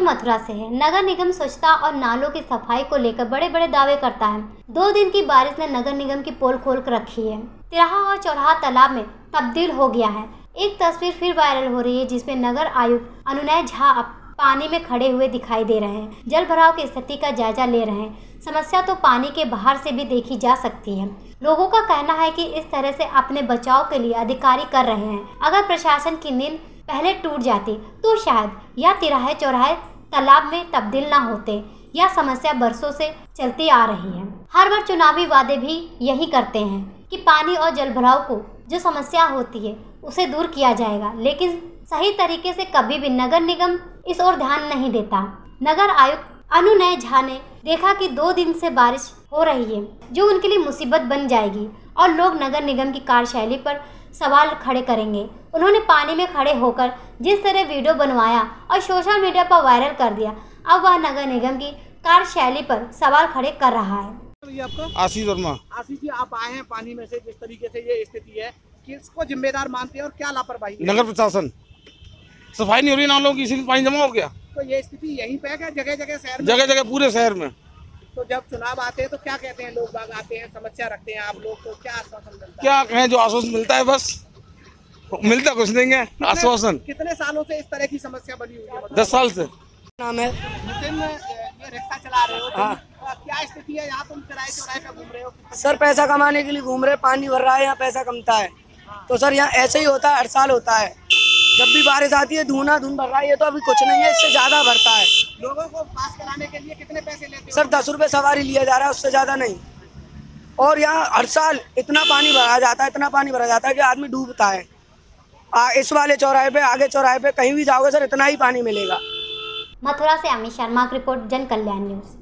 खबर मथुरा से है। नगर निगम स्वच्छता और नालों की सफ़ाई को लेकर बड़े बड़े दावे करता है। दो दिन की बारिश ने नगर निगम की पोल खोल कर रखी है। तिराहा और चौराहा तालाब में तब्दील हो गया है। एक तस्वीर फिर वायरल हो रही है, जिसमें नगर आयुक्त अनुनय झा पानी में खड़े हुए दिखाई दे रहे हैं। जल भराव की स्थिति का जायजा ले रहे हैं। समस्या तो पानी के बाहर से भी देखी जा सकती है। लोगों का कहना है कि इस तरह से अपने बचाव के लिए अधिकारी कर रहे हैं। अगर प्रशासन की नींद पहले टूट जाती तो शायद यह तिराहे चौराहे तालाब में तब्दील ना होते। यह समस्या बरसों से चलती आ रही है। हर बार चुनावी वादे भी यही करते हैं कि पानी और जल भराव को जो समस्या होती है, उसे दूर किया जाएगा। लेकिन सही तरीके से कभी भी नगर निगम इस ओर ध्यान नहीं देता। नगर आयुक्त अनुनय झा ने देखा कि दो दिन से बारिश हो रही है, जो उनके लिए मुसीबत बन जाएगी और लोग नगर निगम की कार्यशैली पर सवाल खड़े करेंगे। उन्होंने पानी में खड़े होकर जिस तरह वीडियो बनवाया और सोशल मीडिया पर वायरल कर दिया अब वह नगर निगम की कार्यशैली पर सवाल खड़े कर रहा है। आशीष वर्मा। आशीष जी आप आए हैं पानी में से जिस तरीके से ये स्थिति है किसको जिम्मेदार मानते हैं और क्या लापरवाही नगर प्रशासन। सफ़ाई नहीं हो रही नालों की इसीलिए पानी जमा हो गया। तो ये स्थिति यहीं पे है क्या? जगह जगह शहर जगह जगह पूरे शहर में। तो जब चुनाव आते हैं तो क्या कहते हैं? लोग बाग आते हैं समस्या रखते हैं आप लोग तो क्या आश्वासन मिलता है? क्या कहें जो आश्वासन मिलता है बस। मिलता कुछ नहीं है आश्वासन। कितने सालों से इस तरह की समस्या बनी हुई है? दस साल से। नाम है। नितिन ये रिक्शा चला रहे हो हाँ। क्या स्थिति है? यहाँ तुम किराए चौराहे पे घूम रहे हो सर पैसा कमाने के लिए घूम रहे पानी भर रहा है यहाँ पैसा कमता है। तो सर यहाँ ऐसे ही होता है हर साल होता है। जब भी बारिश आती है धूना धुन भर रहा है ये तो अभी कुछ नहीं है इससे ज़्यादा भरता है। लोगों को पास कराने के लिए कितने पैसे लेते सर दस रुपए सवारी लिया जा रहा है उससे ज़्यादा नहीं। और यहाँ हर साल इतना पानी भरा जाता है इतना पानी भरा जाता है कि आदमी डूबता है। आ, इस वाले चौराहे पे आगे चौराहे पे कहीं भी जाओगे सर इतना ही पानी मिलेगा। मथुरा से अमित शर्मा की रिपोर्ट जन कल्याण न्यूज़।